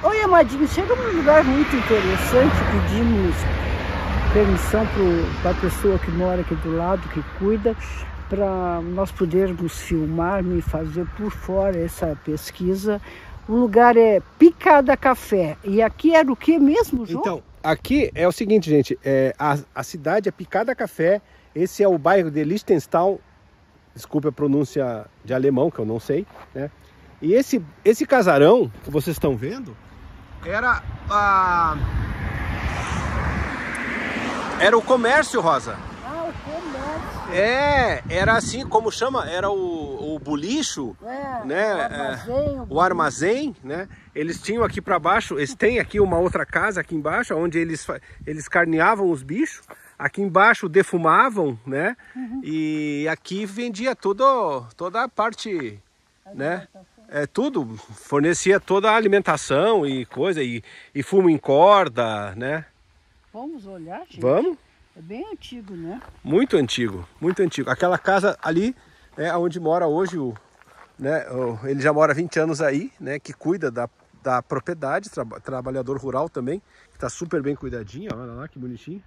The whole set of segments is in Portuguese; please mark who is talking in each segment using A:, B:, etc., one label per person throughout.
A: Oi, amadinho, chegamos num lugar muito interessante, pedimos permissão para a pessoa que mora aqui do lado, que cuida, para nós podermos filmar e fazer por fora essa pesquisa. O lugar é Picada Café. E aqui era o que mesmo, João?
B: Então, aqui é o seguinte, gente. É, a, a cidade é Picada Café. Esse é o bairro de Liechtenstein. Desculpe a pronúncia de alemão, que eu não sei. Né? E esse, esse casarão que vocês estão vendo era a... Era o comércio, Rosa.
A: Ah, o comércio.
B: É, era assim, como chama? Era o, o bulicho,
A: É,
B: né?
A: o armazém,
B: É,
A: o
B: o armazém, né? Eles tinham aqui para baixo, eles têm aqui uma outra casa aqui embaixo, onde eles, eles carneavam os bichos. Aqui embaixo defumavam, né?
A: Uhum.
B: E aqui vendia tudo, toda a parte, né? É tudo, fornecia toda a alimentação e coisa, e, e fumo em corda, né?
A: Vamos olhar, gente?
B: Vamos?
A: É bem antigo, né?
B: Muito antigo, muito antigo. Aquela casa ali, é onde mora hoje o, né, o- ele já mora há 20 anos aí, né, que cuida da, da propriedade, traba- trabalhador rural também, que tá super bem cuidadinho, olha lá que bonitinho.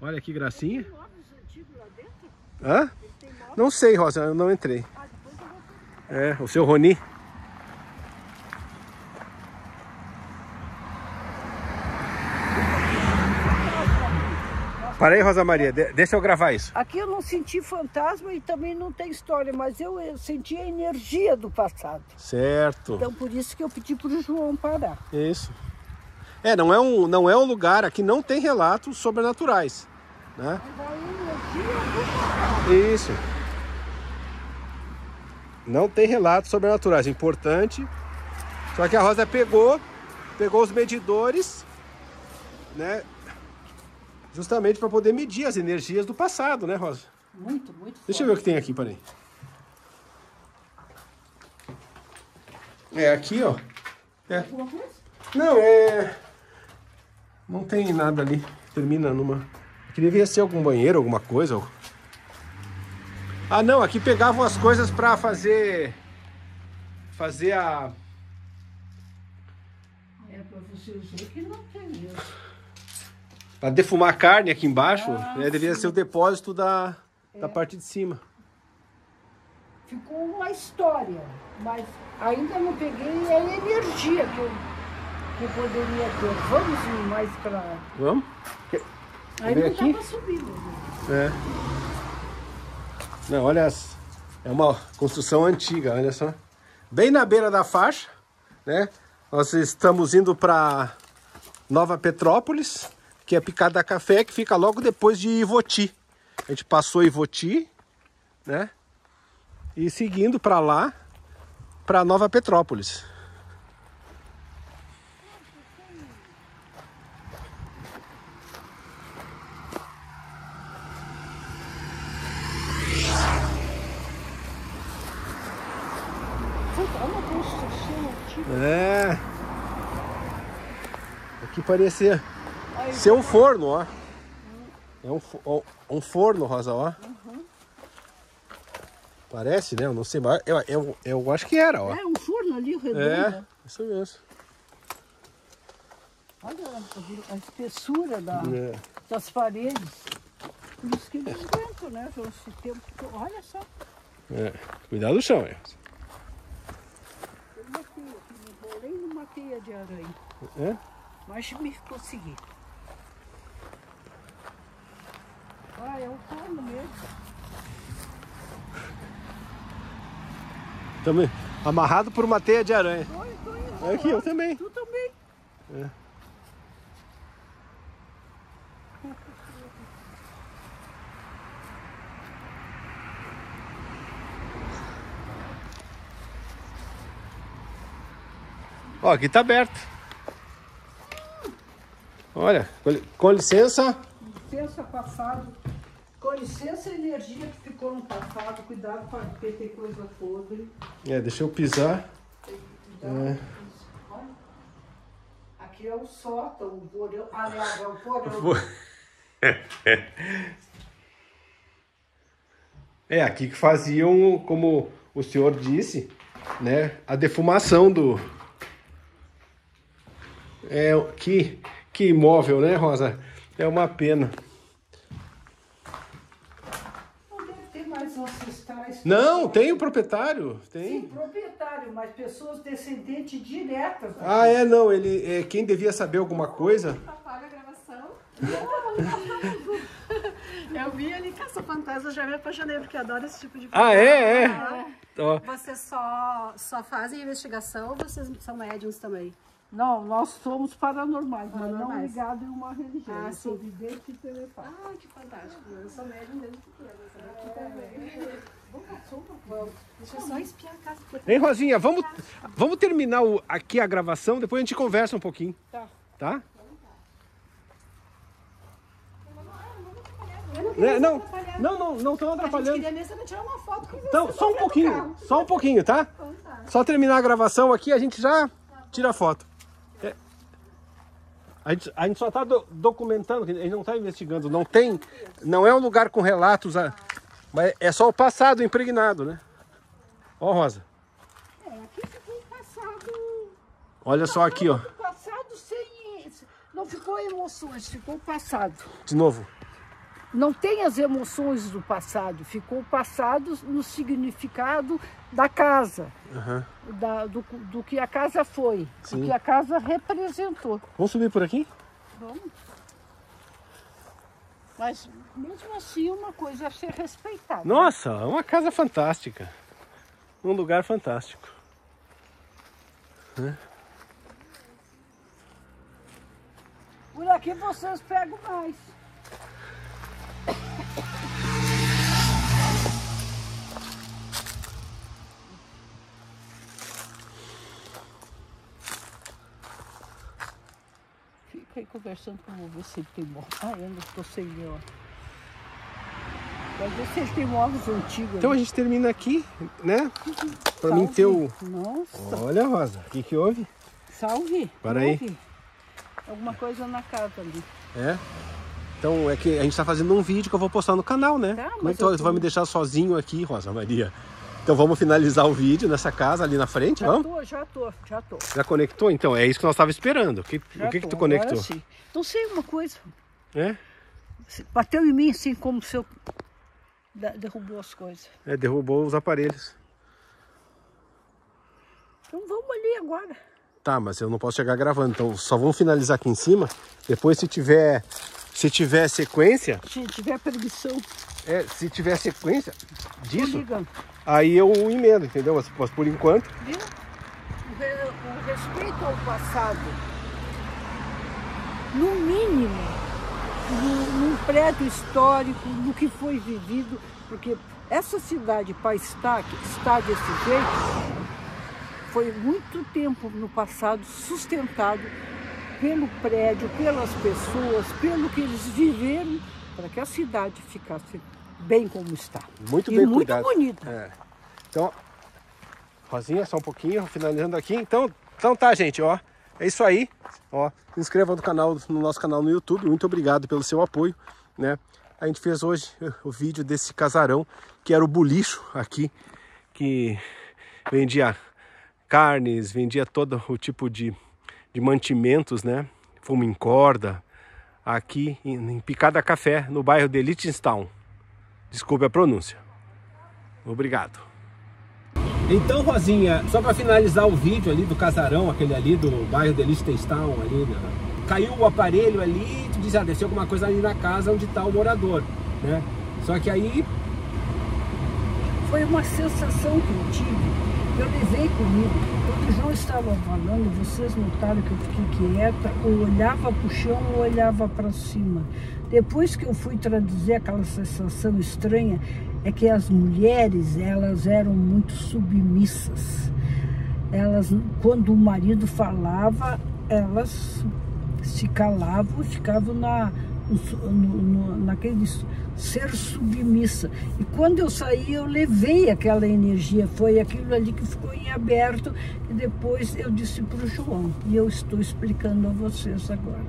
B: Olha que gracinha.
A: Tem móveis antigos lá dentro?
B: Hã? Não sei, Rosa, eu não entrei.
A: Ah,
B: É, o seu Roni. Para aí, Rosa Maria, de- deixa eu gravar isso.
A: Aqui eu não senti fantasma e também não tem história, mas eu, eu senti a energia do passado.
B: Certo.
A: Então por isso que eu pedi para o João parar.
B: Isso. É, não é um, não é um lugar aqui não tem relatos sobrenaturais, né?
A: Mas a energia do passado.
B: Isso. Não tem relatos sobrenaturais, importante. Só que a Rosa pegou, pegou os medidores, né? Justamente para poder medir as energias do passado, né, Rosa?
A: Muito, muito
B: Deixa eu ver o que tem aqui, peraí. É, aqui, ó. É. Não, é. Não tem nada ali. Termina numa. Aqui devia ser algum banheiro, alguma coisa. Ah, não, aqui pegavam as coisas pra fazer. Fazer a.
A: É para você ver que não tem mesmo.
B: Pra defumar a carne aqui embaixo.
A: Ah,
B: né, devia ser o depósito da, da parte de cima.
A: Ficou uma história, mas ainda não peguei a energia que eu, que eu poderia ter. Vamos ir mais para.
B: Vamos?
A: Aí não
B: aqui?
A: estava subindo. né?
B: É. Não, olha, é uma construção antiga, olha só. Bem na beira da faixa, né? Nós estamos indo para Nova Petrópolis, que é Picada Café, que fica logo depois de Ivoti. A gente passou Ivoti, né? E seguindo para lá, para Nova Petrópolis.
A: Puta, olha a construção antiga.
B: É. Aqui parecia
A: Aí,
B: ser um forno, ó. É um, ó, um forno, Rosa, ó. Parece, né? Eu não sei, mas eu, eu, eu acho que era, ó.
A: É um forno ali redondo.
B: É, isso mesmo.
A: Olha a, espessura da,
B: É.
A: das paredes. Por isso que eles aguentam, né. Olha só.
B: É. Cuidado do chão, é.
A: Eu matei aqui, me numa teia de aranha.
B: É?
A: Mas me consegui. Ah, é um forno mesmo.
B: Também. Amarrado por uma teia de aranha.
A: Tô enrolado.
B: É aqui, eu também.
A: Tu também.
B: Ó, aqui tá aberto. Olha, com li- com licença.
A: Licença passado. Com licença, a energia que ficou no passado. Cuidado para ter coisa podre.
B: É, deixa eu pisar.
A: Cuidado.
B: É.
A: Olha. Aqui é o sótão, o porão. Aliás, é o porão.
B: É, aqui que faziam, como o senhor disse, né, a defumação do, É, que, que imóvel, né, Rosa? É uma pena.
A: Não deve ter mais ancestrais.
B: Não, tem o proprietário.
A: Sim,
B: Tem.
A: proprietário, mas pessoas descendentes diretas. né?
B: Ah, é, não. Ele, é, quem devia saber alguma coisa.
C: Apaga a gravação. Eu vi ali Caça Fantasma, já me apaixonei, porque eu adoro esse tipo de
B: Ah, é, é.
C: Ah,
B: Ó,
C: Vocês só, só fazem investigação ou vocês são médiums também?
A: Não, nós somos paranormais, mas não
C: Paranormais.
A: ligados em uma religião.
C: Ah,
A: Eu sou vidente e telepata.
C: Ah, que fantástico. Eu sou médium desde pequena. Aqui também. Vamos. Deixa eu só espiar a casa.
B: Hein, Rosinha, vamos, vamos terminar o- aqui a gravação, depois a gente conversa um pouquinho.
A: Tá.
B: Tá?
C: Não
B: Né, Não,
C: atrapalhar.
B: não, não, não estão
C: A gente
B: atrapalhando.
C: queria mesmo tirar uma foto com você.
B: Então, só um pouquinho, só um pouquinho, tá?
C: Então tá.
B: Só terminar a gravação aqui, a gente já tira a foto. A, gente, a gente só está documentando, a gente não está investigando. Não tem, não é um lugar com relatos, ah, mas é só o passado impregnado, né? Ó, Rosa,
A: É, aqui ficou o passado.
B: olha só aqui, ó,
A: passado sem. Não ficou emoções, ficou o passado.
B: de novo.
A: Não tem as emoções do passado, ficou passado no significado da casa,
B: Aham.
A: da- do, do que a casa foi,
B: Sim.
A: do que a casa representou.
B: Vamos subir por aqui?
A: Vamos. Mas mesmo assim, uma coisa a ser respeitada.
B: Nossa, é uma casa fantástica. Um lugar fantástico.
A: Por aqui vocês pegam mais. Fica aí conversando com o tem móveis. Ah, eu não estou sem ver se ele tem móveis antigos.
B: Então a
A: ali.
B: gente termina aqui, né? Pra mim ter o...
A: Nossa,
B: Olha, Rosa, o que que houve?
A: salve.
B: Para aí.
A: Alguma coisa na casa ali.
B: É. Então é que a gente tá fazendo um vídeo que eu vou postar no canal, né?
A: Tá,
B: Como é
A: mas
B: que tu, tu vai me deixar sozinho aqui, Rosa Maria? Então vamos finalizar o vídeo nessa casa ali na frente,
A: Já
B: vamos?
A: tô, já tô, já tô.
B: Já conectou? Então, é isso que nós estávamos esperando. O que,
A: Já
B: o que, que
A: tô,
B: tu conectou?
A: sim. Não sei uma coisa.
B: É?
A: Bateu em mim assim como se eu derrubou as coisas.
B: é, derrubou os aparelhos.
A: Então vamos ali agora.
B: Tá, mas eu não posso chegar gravando, então só vamos finalizar aqui em cima. Depois, se tiver, se tiver sequência,
A: Se tiver permissão,
B: é, se tiver sequência disso, aí eu emendo, entendeu? Mas, mas por enquanto,
A: Viu? O, re- o respeito ao passado, no mínimo, no, num prédio histórico, no que foi vivido, porque essa cidade, para estar, estar desse jeito, foi muito tempo no passado sustentado pelo prédio, pelas pessoas, pelo que eles viveram, para que a cidade ficasse bem como está.
B: muito
A: e
B: bem
A: muito
B: cuidado.
A: bonita.
B: É. Então, Rosinha, só um pouquinho, finalizando aqui. Então, então tá, gente, ó. É isso aí. Ó, se inscreva no canal, no nosso canal no YouTube. Muito obrigado pelo seu apoio, né? A gente fez hoje o vídeo desse casarão, que era o bulicho aqui, que vendia carnes, vendia todo o tipo de, de mantimentos, né? Fumo em corda, aqui em, Picada Café, no bairro de Liechtenstein. Desculpe a pronúncia. Obrigado. Então, Rosinha, só para finalizar o vídeo ali do casarão, aquele ali do bairro de Liechtenstein, ali, né? caiu o aparelho ali, tu diz, ah, deve ser alguma coisa ali na casa onde está o morador, né? Só que aí,
A: Foi uma sensação que eu tive. Eu levei comigo. Quando o João estava falando, vocês notaram que eu fiquei quieta, ou olhava para o chão ou olhava para cima. Depois que eu fui traduzir aquela sensação estranha, é que as mulheres, elas eram muito submissas. Elas, quando o marido falava, elas se calavam ficavam na, no, no, naquele ser submissa. E quando eu saí, eu levei aquela energia. Foi aquilo ali que ficou em aberto. E depois eu disse para o João. E eu estou explicando a vocês agora.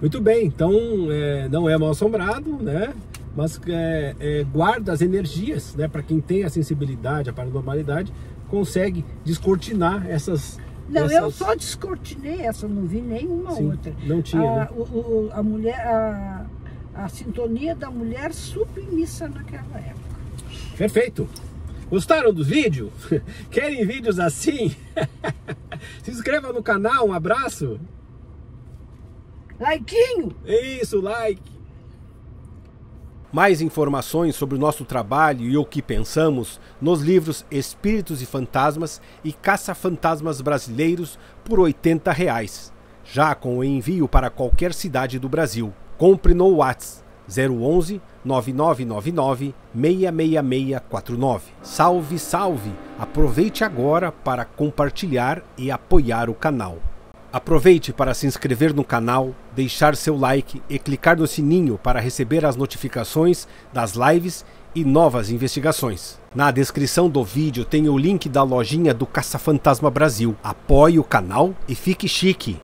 B: muito bem, então é, não é mal assombrado, né? Mas é, é, guarda as energias, né? Para quem tem a sensibilidade, a paranormalidade, consegue descortinar essas,
A: Não,
B: Essas-
A: eu só descortinei essa, não vi nenhuma
B: Sim,
A: outra.
B: não tinha,
A: a,
B: né?
A: o- o- a mulher, a, a sintonia da mulher submissa naquela época.
B: Perfeito. Gostaram do vídeo? Querem vídeos assim? Se inscreva no canal, um abraço.
A: Laiquinho!
B: Isso, like. Mais informações sobre o nosso trabalho e o que pensamos nos livros Espíritos e Fantasmas e Caça-Fantasmas Brasileiros por 80 reais, já com o envio para qualquer cidade do Brasil. Compre no Whats 011 9999 66649. Salve, salve! Aproveite agora para compartilhar e apoiar o canal. Aproveite para se inscrever no canal, deixar seu like e clicar no sininho para receber as notificações das lives e novas investigações. Na descrição do vídeo tem o link da lojinha do Caça Fantasma Brasil. Apoie o canal e fique chique!